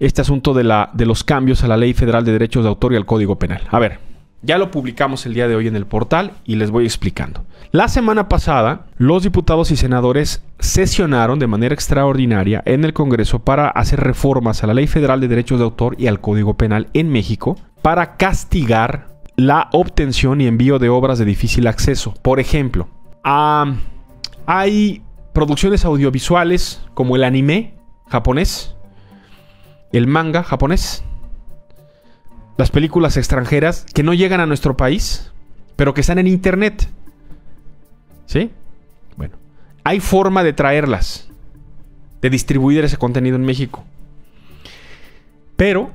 este asunto de, la, de los cambios a la Ley Federal de Derechos de Autor y al Código Penal. A ver, ya lo publicamos el día de hoy en el portal y les voy explicando. La semana pasada, los diputados y senadores sesionaron de manera extraordinaria en el Congreso para hacer reformas a la Ley Federal de Derechos de Autor y al Código Penal en México para castigar la obtención y envío de obras de difícil acceso. Por ejemplo, hay producciones audiovisuales como el anime japonés, el manga japonés, las películas extranjeras que no llegan a nuestro país, pero que están en internet. ¿Sí? Bueno, hay forma de traerlas, de distribuir ese contenido en México. Pero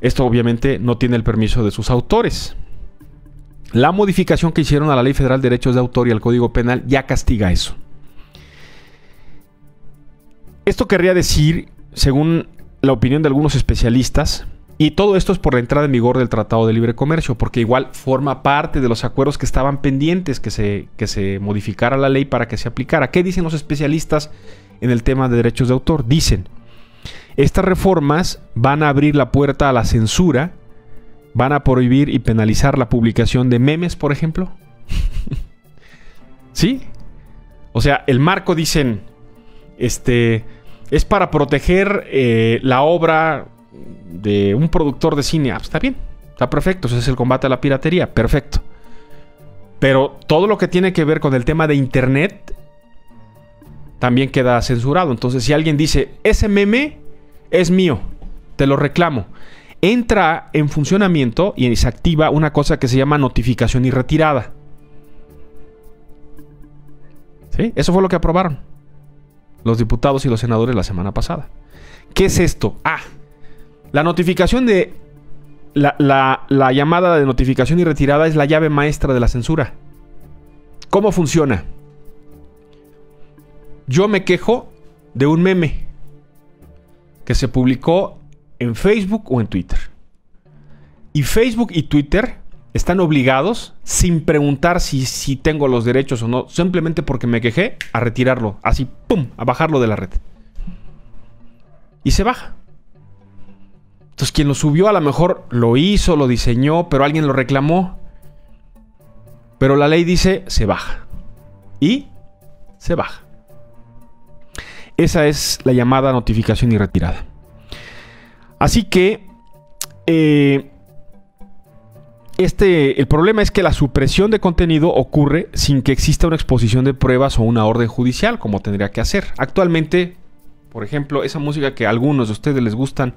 esto obviamente no tiene el permiso de sus autores. La modificación que hicieron a la Ley Federal de Derechos de Autor y al Código Penal ya castiga eso. Esto querría decir, según la opinión de algunos especialistas, y todo esto es por la entrada en vigor del Tratado de Libre Comercio, porque igual forma parte de los acuerdos que estaban pendientes que se, que se modificara la ley para que se aplicara. ¿Qué dicen los especialistas en el tema de derechos de autor? Dicen, estas reformas van a abrir la puerta a la censura, van a prohibir y penalizar la publicación de memes, por ejemplo. ¿Sí? O sea, el marco dicen, este, es para proteger eh, la obra de un productor de cine, ah, pues, está bien, está perfecto, ese es el combate a la piratería, perfecto. Pero todo lo que tiene que ver con el tema de Internet también queda censurado. Entonces, si alguien dice, ese meme es mío, te lo reclamo, entra en funcionamiento y se activa una cosa que se llama notificación y retirada. ¿Sí? Eso fue lo que aprobaron los diputados y los senadores la semana pasada. ¿Qué es esto? Ah, la notificación de... La, llamada de notificación y retirada es la llave maestra de la censura. ¿Cómo funciona? Yo me quejo de un meme que se publicó en Facebook o en Twitter. Y Facebook y Twitter están obligados, sin preguntar si, si tengo los derechos o no, simplemente porque me quejé, a retirarlo. Así, ¡pum!, a bajarlo de la red. Y se baja. Entonces quien lo subió a lo mejor lo hizo, lo diseñó, pero alguien lo reclamó. Pero la ley dice se baja. Y se baja. Esa es la llamada notificación y retirada. Así que eh, este, el problema es que la supresión de contenido ocurre sin que exista una exposición de pruebas o una orden judicial, como tendría que hacer. Actualmente, por ejemplo, esa música que a algunos de ustedes les gustan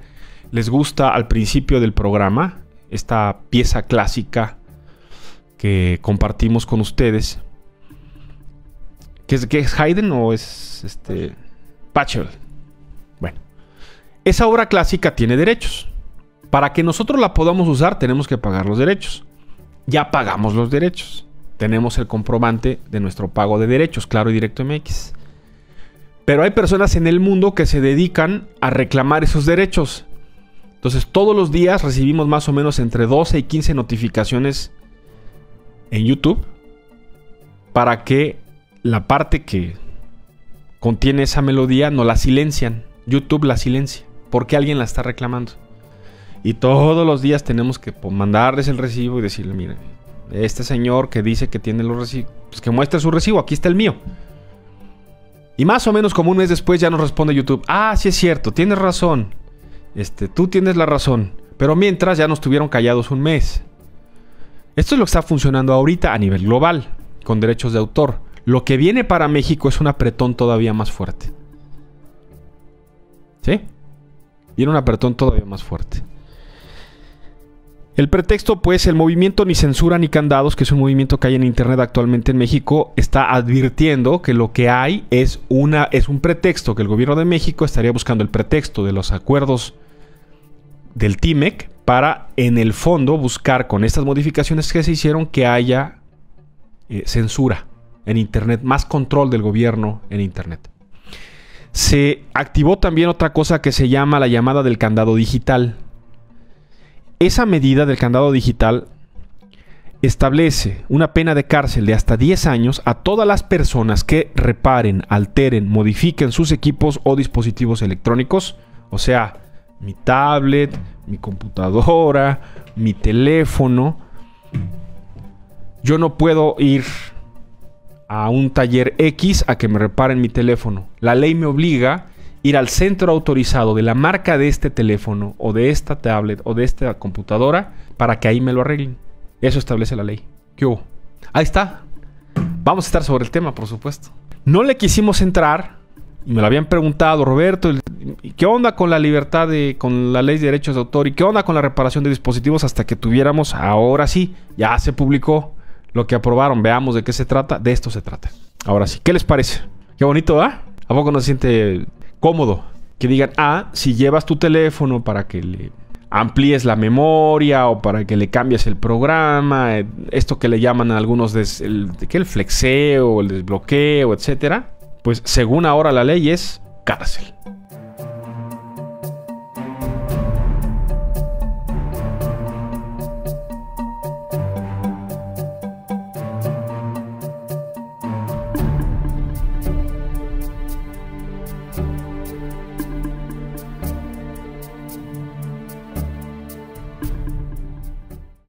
les gusta al principio del programa, esta pieza clásica que compartimos con ustedes. ¿Qué es, Haydn o es este Pachel? Bueno, esa obra clásica tiene derechos. Para que nosotros la podamos usar tenemos que pagar los derechos. Ya pagamos los derechos. Tenemos el comprobante de nuestro pago de derechos, claro y directo MX. Pero hay personas en el mundo que se dedican a reclamar esos derechos entonces todos los días recibimos más o menos entre 12 y 15 notificaciones en YouTube para que la parte que contiene esa melodía no la silencian. YouTube la silencia porque alguien la está reclamando. Y todos los días tenemos que mandarles el recibo y decirle, mire, este señor que dice que tiene los recibos, pues que muestre su recibo, aquí está el mío. Y más o menos como un mes después ya nos responde YouTube, ah, sí es cierto, tienes razón, este, tú tienes la razón. Pero mientras ya nos tuvieron callados un mes. Esto es lo que está funcionando ahorita a nivel global, con derechos de autor. Lo que viene para México es un apretón todavía más fuerte. ¿Sí? Viene un apretón todavía más fuerte. El pretexto, pues, el movimiento Ni Censura ni Candados, que es un movimiento que hay en Internet actualmente en México, está advirtiendo que lo que hay es, una, es un pretexto, que el gobierno de México estaría buscando el pretexto de los acuerdos del TIMEC para, en el fondo, buscar con estas modificaciones que se hicieron que haya eh, censura en Internet, más control del gobierno en Internet. Se activó también otra cosa que se llama la llamada del candado digital esa medida del candado digital establece una pena de cárcel de hasta 10 años a todas las personas que reparen, alteren, modifiquen sus equipos o dispositivos electrónicos, o sea, mi tablet, mi computadora, mi teléfono. Yo no puedo ir a un taller X a que me reparen mi teléfono. La ley me obliga ir al centro autorizado de la marca de este teléfono o de esta tablet o de esta computadora para que ahí me lo arreglen. Eso establece la ley. ¿Qué hubo? Ahí está. Vamos a estar sobre el tema, por supuesto. No le quisimos entrar y me lo habían preguntado, Roberto, ¿qué onda con la libertad de, con la ley de derechos de autor y qué onda con la reparación de dispositivos hasta que tuviéramos, ahora sí, ya se publicó lo que aprobaron, veamos de qué se trata, de esto se trata. Ahora sí, ¿qué les parece? Qué bonito, ¿ah? ¿A poco no se siente cómodo? Que digan, ah, si llevas tu teléfono para que le amplíes la memoria o para que le cambies el programa, eh, esto que le llaman a algunos des, el, el flexeo, el desbloqueo, etcétera, pues según ahora la ley es cárcel.